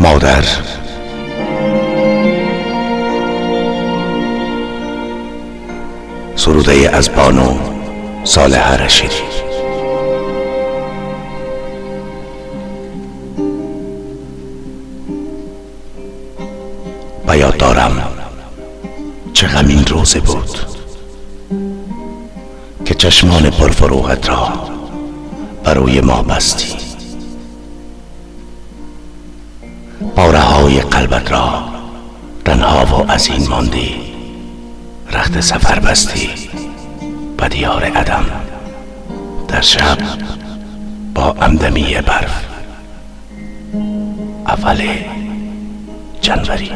مادر. سروده از بانو صالح رشیدی. و دارم چه غمین روزه بود که چشمان پرفروغت را برای ما بستی. پاره های قلبت را تنها و از این ماندی. رخت سفر بستی به دیار عدم. در شب با امدمی برف. اول جنوری.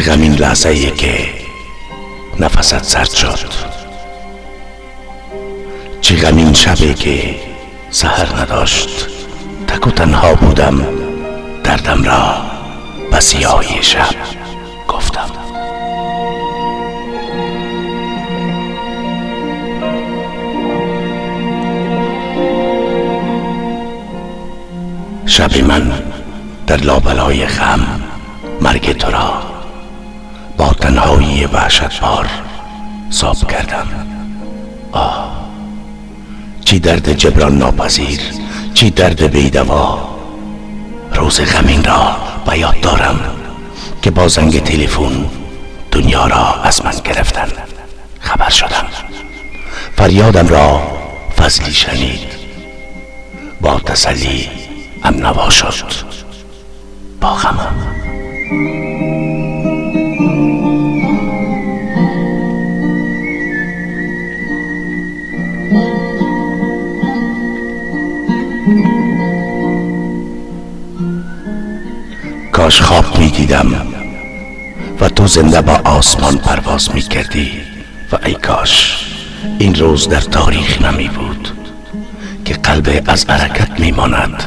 چه غمین لحظه ای که نفست سرد شد. چه غمین شبه که سهر نداشت تک و تنها بودم دردم را به سیاهی شب گفتم. شب من در لابلای غم مرگ تو را با تنهایی وحشت بار صاب کردم. آه چی درد جبران ناپذیر چی درد بیدوا. روز غمین را به یاد دارم که با زنگ تلفن دنیا را از من گرفتن. خبر شدم. فریادم را فضلی شنید. با تسلی هم نوا شد با غمم. کاش خواب می دیدم و تو زنده با آسمان پرواز می کردی و ای کاش این روز در تاریخ نمی بود که قلب از حرکت می ماند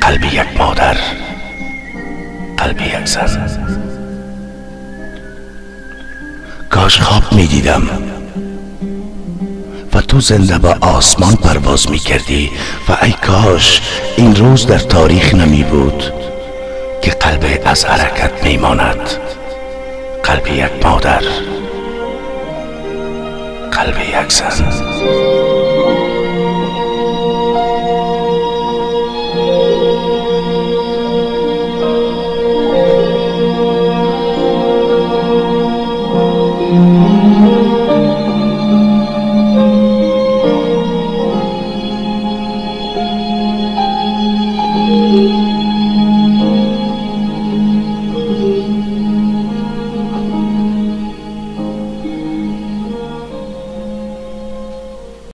قلب یک مادر قلب یک زن. کاش خواب می دیدم و تو زنده با آسمان پرواز می کردی و ای کاش این روز در تاریخ نمی بود که قلب از حرکت می ماند قلب یک مادر. قلب یک زن.